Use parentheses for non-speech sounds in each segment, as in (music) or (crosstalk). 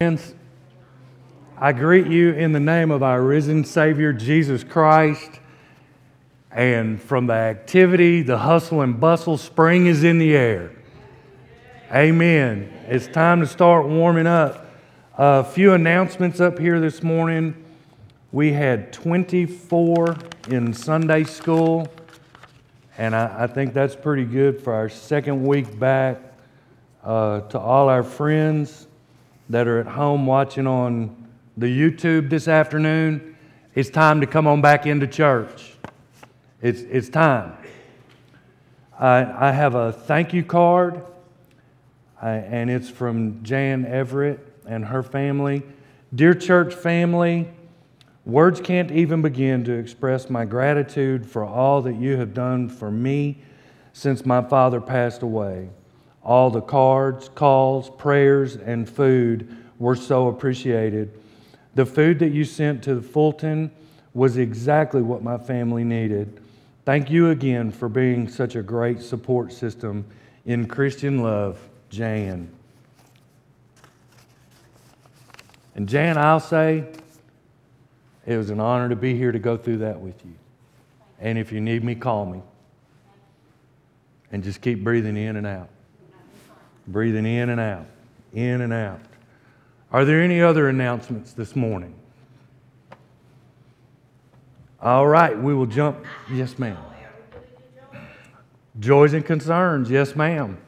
Friends, I greet you in the name of our risen Savior, Jesus Christ. And from the activity, the hustle and bustle, spring is in the air. Amen. It's time to start warming up. A few announcements up here this morning. We had 24 in Sunday school, and I, I think that's pretty good for our second week back. Uh, to all our friends that are at home watching on the YouTube this afternoon, it's time to come on back into church. It's, it's time. I, I have a thank you card, I, and it's from Jan Everett and her family. Dear church family, words can't even begin to express my gratitude for all that you have done for me since my father passed away. All the cards, calls, prayers, and food were so appreciated. The food that you sent to Fulton was exactly what my family needed. Thank you again for being such a great support system in Christian love, Jan. And Jan, I'll say it was an honor to be here to go through that with you. And if you need me, call me. And just keep breathing in and out. Breathing in and out, in and out. Are there any other announcements this morning? All right, we will jump. Yes, ma'am. Joys and concerns. Yes, ma'am.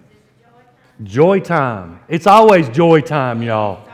Joy time. It's always joy time, y'all.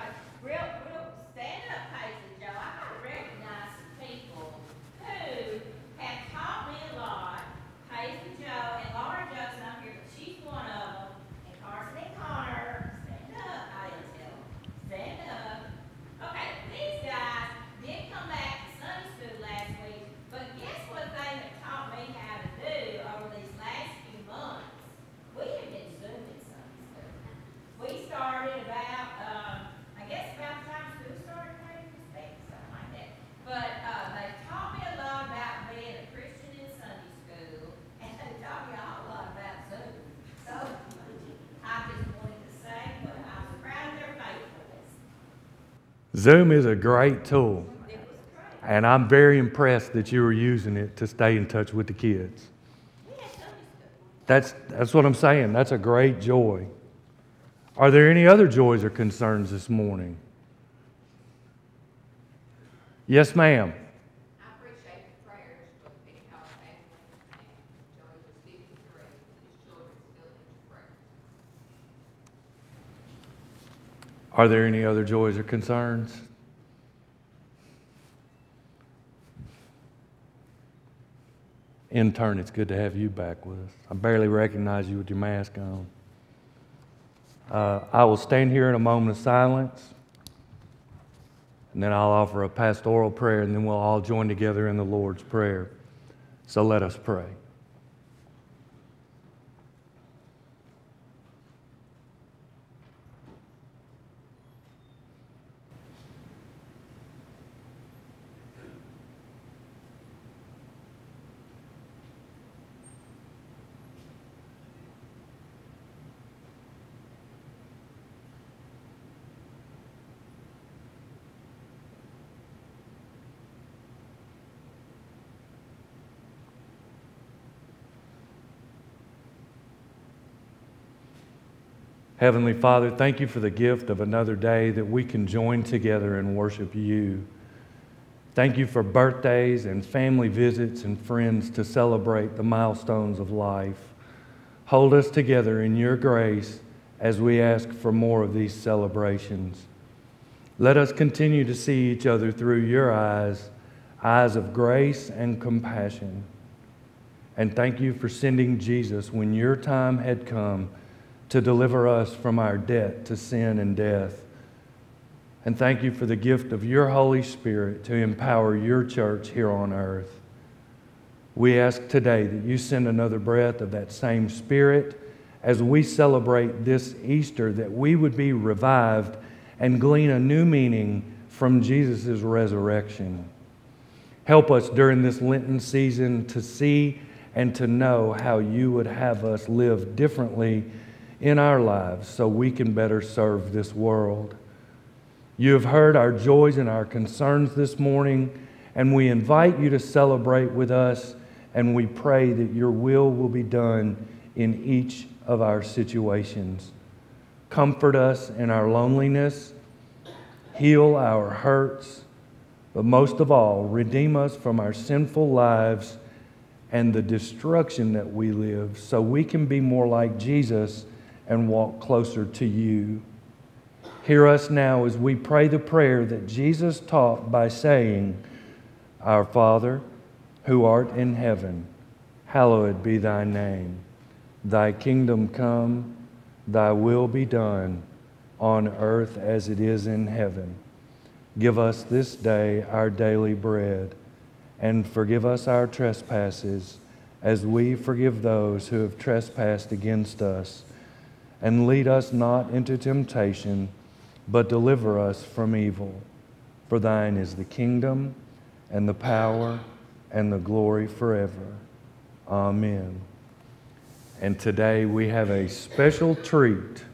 Zoom is a great tool. And I'm very impressed that you were using it to stay in touch with the kids. That's, that's what I'm saying. That's a great joy. Are there any other joys or concerns this morning? Yes, ma'am. Are there any other joys or concerns? Intern, it's good to have you back with us. I barely recognize you with your mask on. Uh, I will stand here in a moment of silence, and then I'll offer a pastoral prayer, and then we'll all join together in the Lord's Prayer. So let us pray. Heavenly Father, thank you for the gift of another day that we can join together and worship you. Thank you for birthdays and family visits and friends to celebrate the milestones of life. Hold us together in your grace as we ask for more of these celebrations. Let us continue to see each other through your eyes, eyes of grace and compassion. And thank you for sending Jesus when your time had come to deliver us from our debt to sin and death. And thank you for the gift of your Holy Spirit to empower your church here on earth. We ask today that you send another breath of that same Spirit as we celebrate this Easter, that we would be revived and glean a new meaning from Jesus' resurrection. Help us during this Lenten season to see and to know how you would have us live differently in our lives so we can better serve this world. You have heard our joys and our concerns this morning, and we invite you to celebrate with us, and we pray that your will will be done in each of our situations. Comfort us in our loneliness, heal our hurts, but most of all, redeem us from our sinful lives and the destruction that we live so we can be more like Jesus and walk closer to you. Hear us now as we pray the prayer that Jesus taught by saying, Our Father, who art in heaven, hallowed be thy name. Thy kingdom come, thy will be done, on earth as it is in heaven. Give us this day our daily bread, and forgive us our trespasses, as we forgive those who have trespassed against us. And lead us not into temptation, but deliver us from evil. For thine is the kingdom, and the power, and the glory forever. Amen. And today we have a special treat.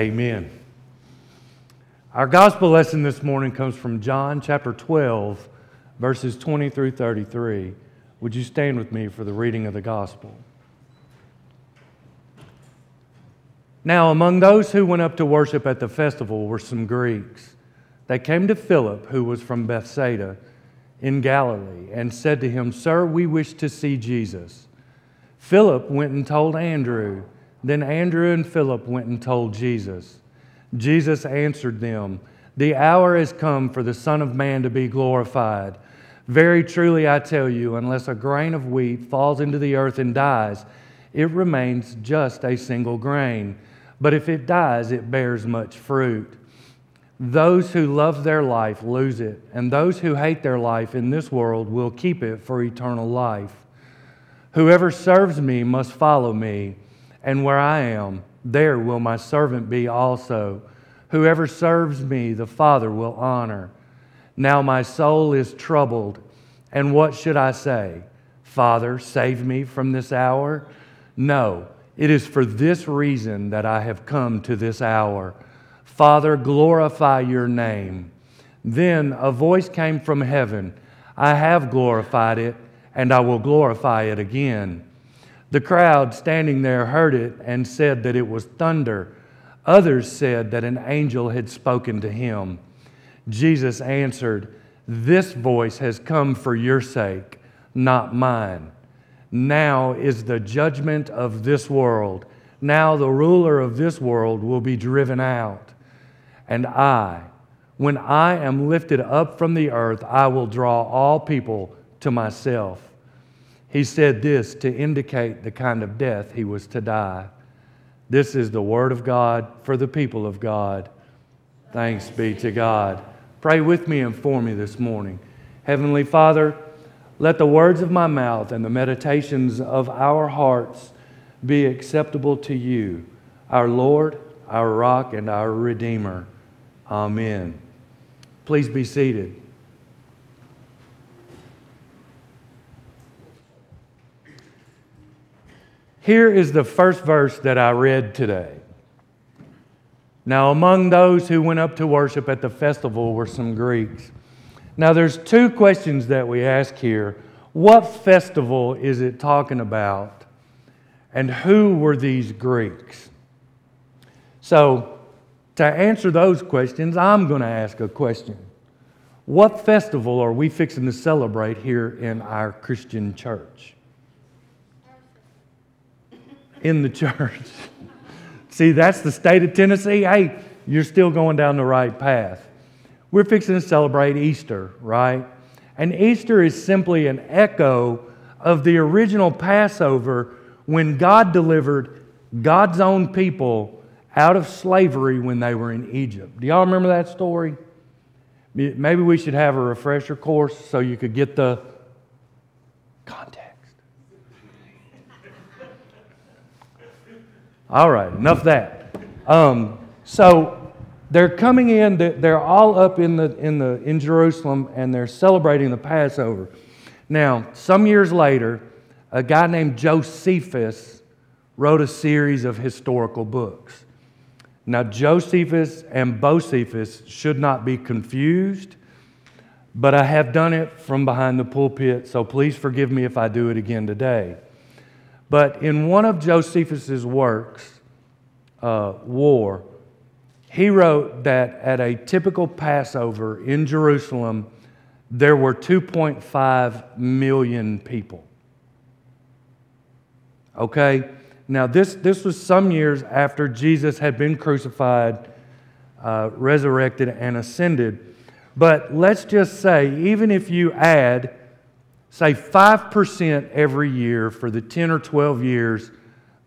Amen. Our gospel lesson this morning comes from John chapter 12, verses 20 through 33. Would you stand with me for the reading of the gospel? Now, among those who went up to worship at the festival were some Greeks. They came to Philip, who was from Bethsaida in Galilee, and said to him, Sir, we wish to see Jesus. Philip went and told Andrew. Then Andrew and Philip went and told Jesus. Jesus answered them, The hour has come for the Son of Man to be glorified. Very truly, I tell you, unless a grain of wheat falls into the earth and dies, it remains just a single grain. But if it dies, it bears much fruit. Those who love their life lose it, and those who hate their life in this world will keep it for eternal life. Whoever serves me must follow me, and where I am, there will my servant be also. Whoever serves me, the Father will honor. Now my soul is troubled, and what should I say? Father, save me from this hour? No, it is for this reason that I have come to this hour. Father, glorify your name. Then a voice came from heaven I have glorified it, and I will glorify it again. The crowd standing there heard it and said that it was thunder. Others said that an angel had spoken to him. Jesus answered, This voice has come for your sake, not mine. Now is the judgment of this world. Now the ruler of this world will be driven out. And I, when I am lifted up from the earth, I will draw all people to myself. He said this to indicate the kind of death he was to die. This is the word of God for the people of God. Thanks be to God. Pray with me and for me this morning. Heavenly Father, let the words of my mouth and the meditations of our hearts be acceptable to you, our Lord, our rock, and our Redeemer. Amen. Please be seated. Here is the first verse that I read today. Now, among those who went up to worship at the festival were some Greeks. Now, there's two questions that we ask here. What festival is it talking about? And who were these Greeks? So, to answer those questions, I'm going to ask a question. What festival are we fixing to celebrate here in our Christian church? In the church. (laughs) See, that's the state of Tennessee. Hey, you're still going down the right path. We're fixing to celebrate Easter, right? And Easter is simply an echo of the original Passover when God delivered God's own people out of slavery when they were in Egypt. Do y'all remember that story? Maybe we should have a refresher course so you could get the context. All right, enough that. Um, so they're coming in, they're all up in, the, in, the, in Jerusalem and they're celebrating the Passover. Now, some years later, a guy named Josephus wrote a series of historical books. Now, Josephus and Bocephus should not be confused, but I have done it from behind the pulpit, so please forgive me if I do it again today. But in one of Josephus's works, uh, War, he wrote that at a typical Passover in Jerusalem, there were 2.5 million people. Okay? Now, this, this was some years after Jesus had been crucified, uh, resurrected, and ascended. But let's just say, even if you add, say, 5% every year for the 10 or 12 years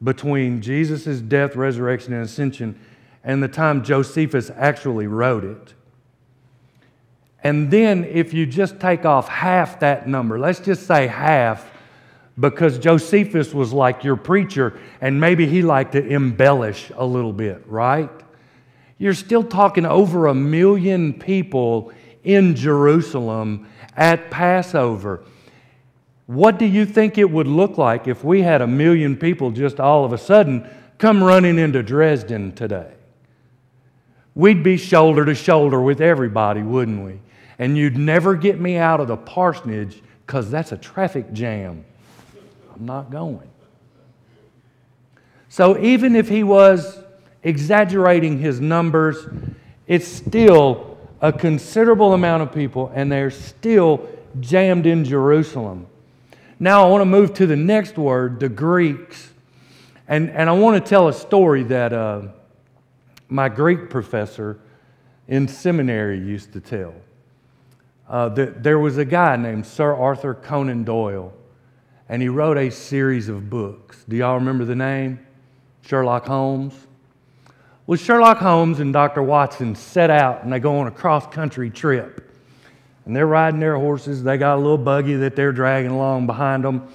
between Jesus' death, resurrection, and ascension, and the time Josephus actually wrote it. And then if you just take off half that number, let's just say half, because Josephus was like your preacher and maybe he liked to embellish a little bit, right? You're still talking over a million people in Jerusalem at Passover. What do you think it would look like if we had a million people just all of a sudden come running into Dresden today? We'd be shoulder to shoulder with everybody, wouldn't we? And you'd never get me out of the parsonage because that's a traffic jam. I'm not going. So even if he was exaggerating his numbers, it's still a considerable amount of people, and they're still jammed in Jerusalem. Now I want to move to the next word, the Greeks. And, and I want to tell a story that. Uh, my Greek professor in seminary used to tell. uh, the, there was a guy named Sir Arthur Conan Doyle, and he wrote a series of books. Do y'all remember the name? Sherlock Holmes. Well, Sherlock Holmes and Dr. Watson set out and they go on a cross country trip. And they're riding their horses. They got a little buggy that they're dragging along behind them.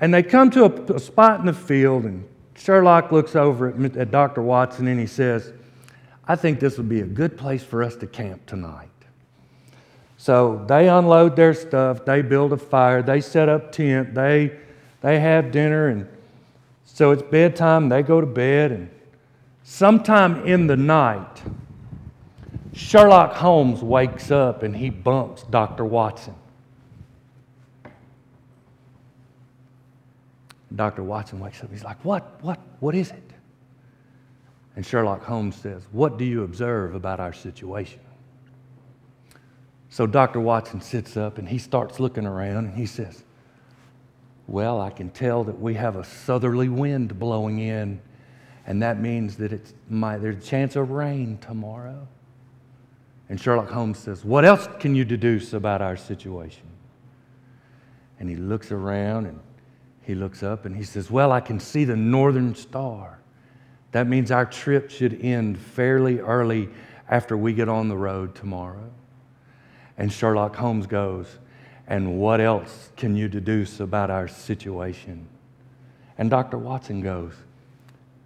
And they come to a, a spot in the field, and Sherlock looks over at, at Dr. Watson and he says, I think this would be a good place for us to camp tonight. So they unload their stuff, they build a fire, they set up tent, they, they have dinner, and so it's bedtime, they go to bed, and sometime in the night, Sherlock Holmes wakes up and he bumps Dr. Watson. Dr. Watson wakes up. He's like, What? What? What is it? And Sherlock Holmes says, What do you observe about our situation? So Dr. Watson sits up and he starts looking around and he says, Well, I can tell that we have a southerly wind blowing in, and that means that it's my, there's a chance of rain tomorrow. And Sherlock Holmes says, What else can you deduce about our situation? And he looks around and he looks up and he says, Well, I can see the northern star. That means our trip should end fairly early after we get on the road tomorrow. And Sherlock Holmes goes, And what else can you deduce about our situation? And Dr. Watson goes,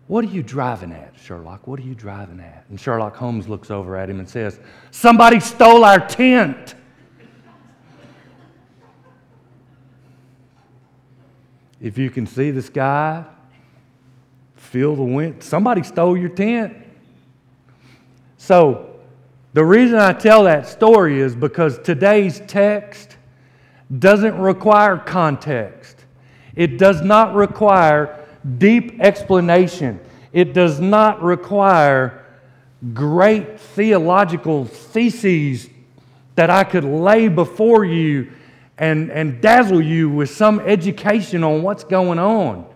What are you driving at, Sherlock? What are you driving at? And Sherlock Holmes looks over at him and says, Somebody stole our tent. If you can see the sky, feel the wind, somebody stole your tent. So, the reason I tell that story is because today's text doesn't require context. It does not require deep explanation. It does not require great theological theses that I could lay before you and, and dazzle you with some education on what's going on.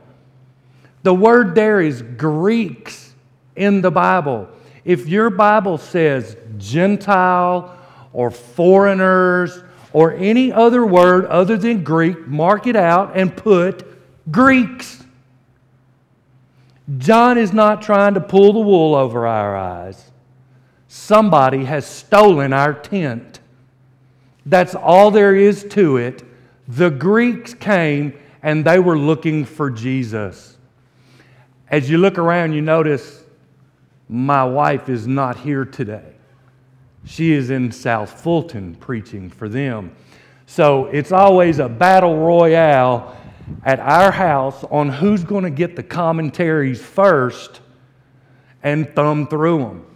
The word there is Greeks in the Bible. If your Bible says Gentile or foreigners or any other word other than Greek, mark it out and put Greeks. John is not trying to pull the wool over our eyes. Somebody has stolen our tent. That's all there is to it. The Greeks came and they were looking for Jesus. As you look around, you notice my wife is not here today. She is in South Fulton preaching for them. So it's always a battle royale at our house on who's going to get the commentaries first and thumb through them.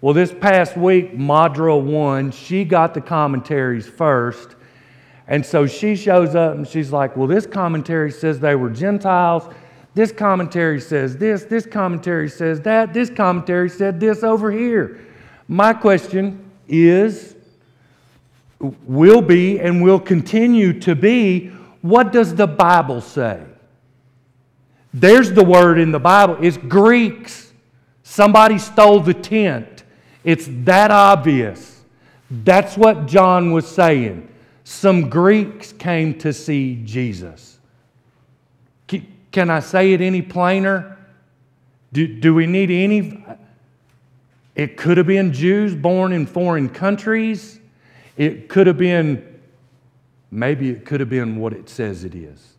Well, this past week, Madra won. She got the commentaries first. And so she shows up and she's like, Well, this commentary says they were Gentiles. This commentary says this. This commentary says that. This commentary said this over here. My question is, will be, and will continue to be, what does the Bible say? There's the word in the Bible. It's Greeks. Somebody stole the tent. It's that obvious. That's what John was saying. Some Greeks came to see Jesus. Can I say it any plainer? Do, do we need any? It could have been Jews born in foreign countries. It could have been, maybe it could have been what it says it is.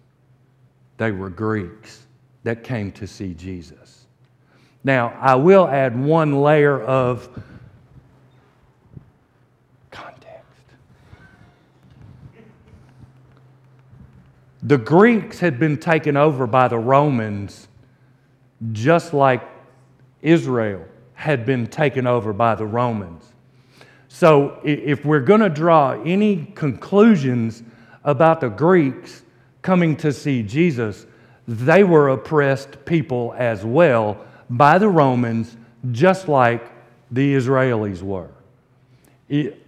They were Greeks that came to see Jesus. Now, I will add one layer of context. The Greeks had been taken over by the Romans just like Israel had been taken over by the Romans. So, if we're going to draw any conclusions about the Greeks coming to see Jesus, they were oppressed people as well by the Romans, just like the Israelis were.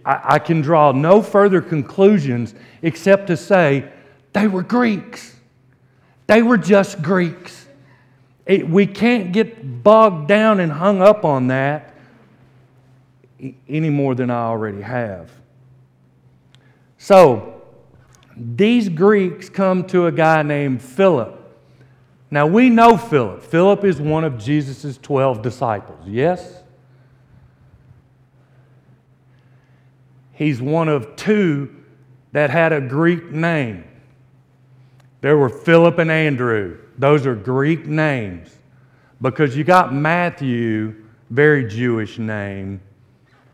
I can draw no further conclusions except to say they were Greeks. They were just Greeks. It, we can't get bogged down and hung up on that any more than I already have. So, these Greeks come to a guy named Philip. Now, we know Philip. Philip is one of Jesus' 12 disciples, yes? He's one of two that had a Greek name. There were Philip and Andrew. Those are Greek names because you got Matthew, very Jewish name.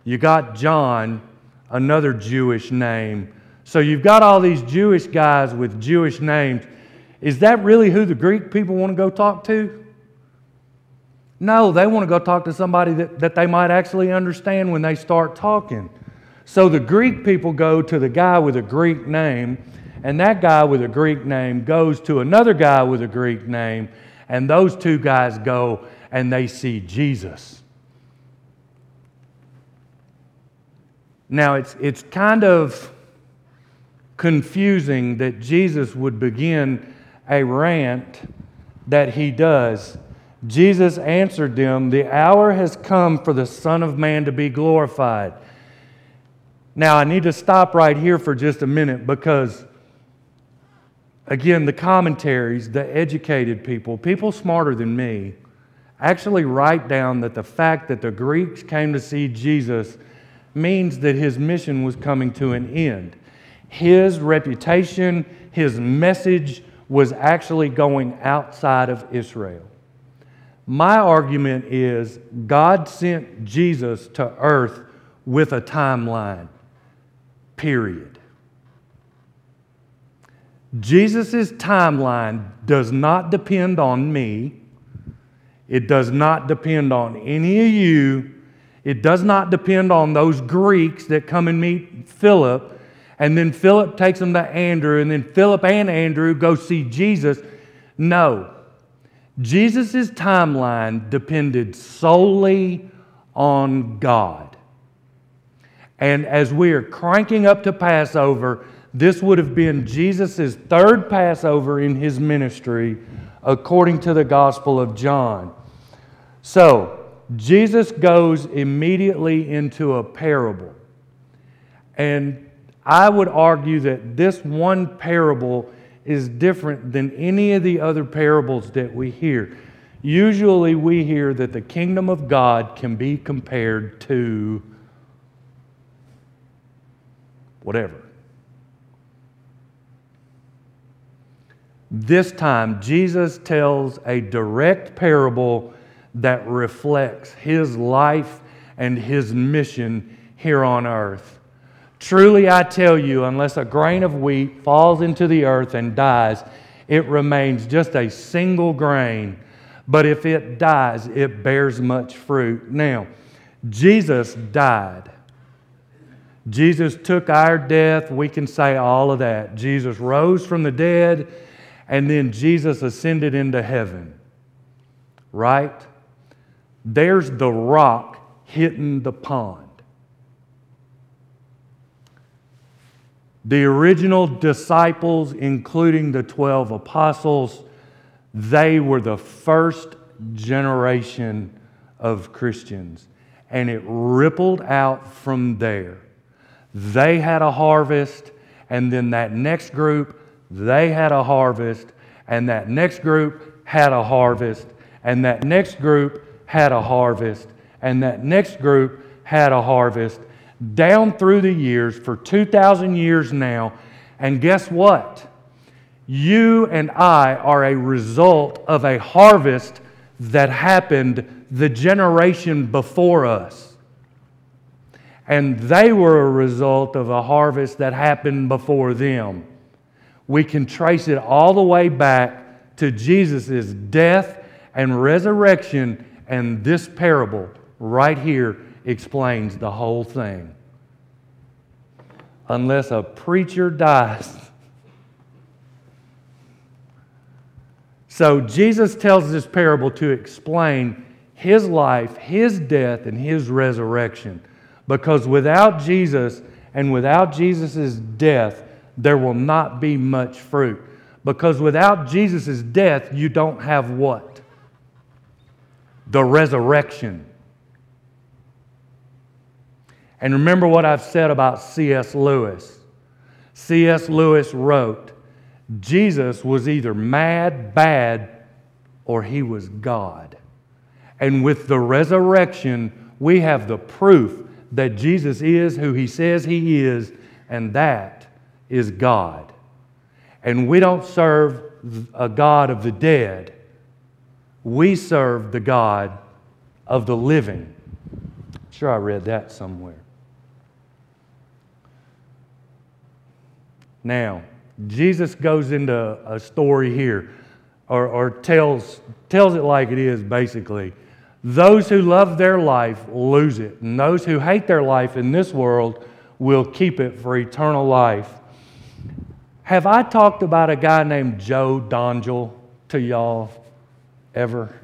You got John, another Jewish name. So you've got all these Jewish guys with Jewish names. Is that really who the Greek people want to go talk to? No, they want to go talk to somebody that, that they might actually understand when they start talking. So the Greek people go to the guy with a Greek name, and that guy with a Greek name goes to another guy with a Greek name, and those two guys go and they see Jesus. Now, it's, it's kind of confusing that Jesus would begin a rant that he does. Jesus answered them, The hour has come for the Son of Man to be glorified. Now, I need to stop right here for just a minute because, again, the commentaries, the educated people, people smarter than me, actually write down that the fact that the Greeks came to see Jesus means that his mission was coming to an end. His reputation, his message was actually going outside of Israel. My argument is God sent Jesus to earth with a timeline, period. Jesus' timeline does not depend on me. It does not depend on any of you. It does not depend on those Greeks that come and meet Philip and then Philip takes them to Andrew, and then Philip and Andrew go see Jesus. No. Jesus' timeline depended solely on God. And as we are cranking up to Passover, this would have been Jesus' third Passover in his ministry, according to the Gospel of John. So, Jesus goes immediately into a parable. And I would argue that this one parable is different than any of the other parables that we hear. Usually, we hear that the kingdom of God can be compared to whatever. This time, Jesus tells a direct parable that reflects his life and his mission here on earth. Truly I tell you, unless a grain of wheat falls into the earth and dies, it remains just a single grain. But if it dies, it bears much fruit. Now, Jesus died. Jesus took our death. We can say all of that. Jesus rose from the dead, and then Jesus ascended into heaven. Right? There's the rock hitting the pond. The original disciples, including the 12 apostles, they were the first generation of Christians. And it rippled out from there. They had a harvest, and then that next group, they had a harvest, and that next group had a harvest, and that next group had a harvest, and that next group had a harvest, down through the years for 2,000 years now. And guess what? You and I are a result of a harvest that happened the generation before us. And they were a result of a harvest that happened before them. We can trace it all the way back to Jesus' death and resurrection, and this parable right here explains the whole thing. Unless a preacher dies. So Jesus tells this parable to explain his life, his death, and his resurrection. Because without Jesus and without Jesus' death, there will not be much fruit. Because without Jesus' death, you don't have what? The resurrection. And remember what I've said about C.S. Lewis. C.S. Lewis wrote, Jesus was either mad, bad, or he was God. And with the resurrection, we have the proof that Jesus is who he says he is, and that is God. And we don't serve a God of the dead, we serve the God of the living. I'm sure I read that somewhere. Now, Jesus goes into a story here, or, or tells, tells it like it is, basically. Those who love their life lose it, and those who hate their life in this world will keep it for eternal life. Have I talked about a guy named Joe Dongell to y'all ever?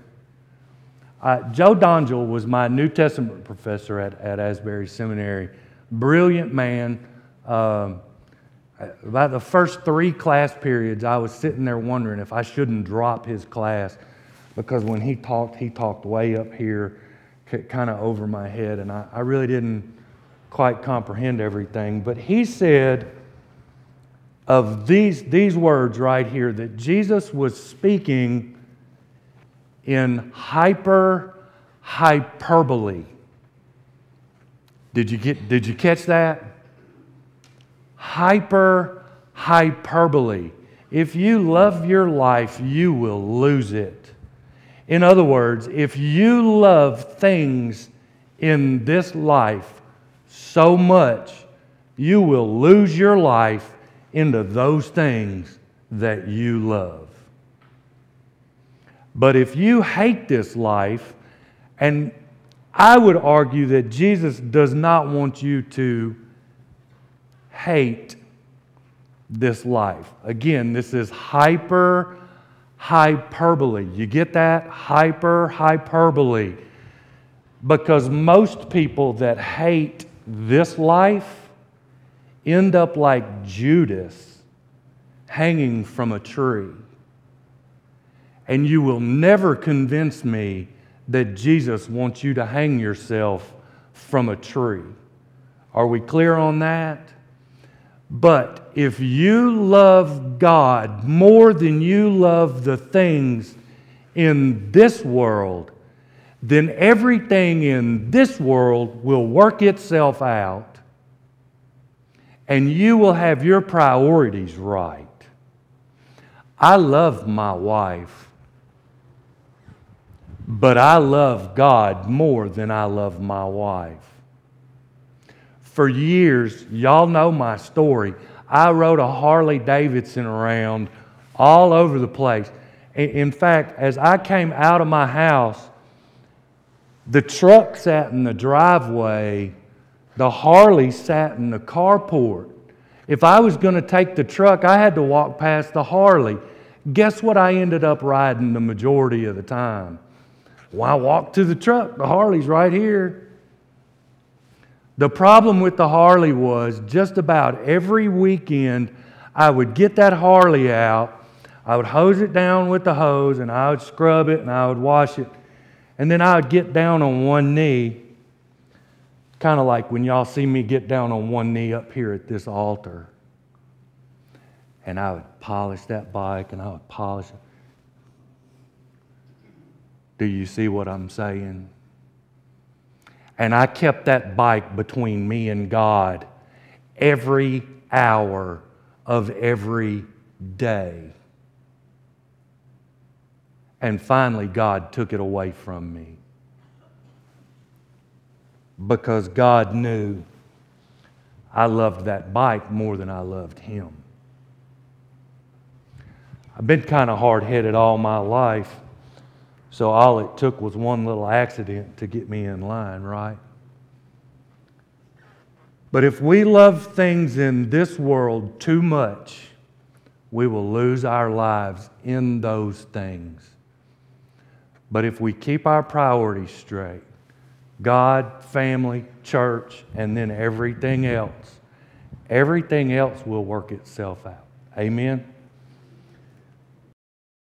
Uh, Joe Dongell was my New Testament professor at, at Asbury Seminary. Brilliant man. Um, about the first three class periods, I was sitting there wondering if I shouldn't drop his class because when he talked, he talked way up here, kind of over my head, and I, I really didn't quite comprehend everything. But he said of these, these words right here that Jesus was speaking in hyper hyperbole. Did you, get, did you catch that? Hyper hyperbole. If you love your life, you will lose it. In other words, if you love things in this life so much, you will lose your life into those things that you love. But if you hate this life, and I would argue that Jesus does not want you to hate this life. Again, this is hyper hyperbole. You get that? Hyper hyperbole. Because most people that hate this life end up like Judas hanging from a tree. And you will never convince me that Jesus wants you to hang yourself from a tree. Are we clear on that? But if you love God more than you love the things in this world, then everything in this world will work itself out and you will have your priorities right. I love my wife, but I love God more than I love my wife for years, y'all know my story. I rode a Harley Davidson around all over the place. In fact, as I came out of my house, the truck sat in the driveway, the Harley sat in the carport. If I was going to take the truck, I had to walk past the Harley. Guess what I ended up riding the majority of the time? Well, I walked to the truck. The Harley's right here. The problem with the Harley was just about every weekend I would get that Harley out, I would hose it down with the hose, and I would scrub it and I would wash it. And then I would get down on one knee, kind of like when y'all see me get down on one knee up here at this altar. And I would polish that bike and I would polish it. Do you see what I'm saying? And I kept that bike between me and God every hour of every day. And finally, God took it away from me. Because God knew I loved that bike more than I loved Him. I've been kind of hard headed all my life. So all it took was one little accident to get me in line, right? But if we love things in this world too much, we will lose our lives in those things. But if we keep our priorities straight, God, family, church, and then everything else, everything else will work itself out. Amen?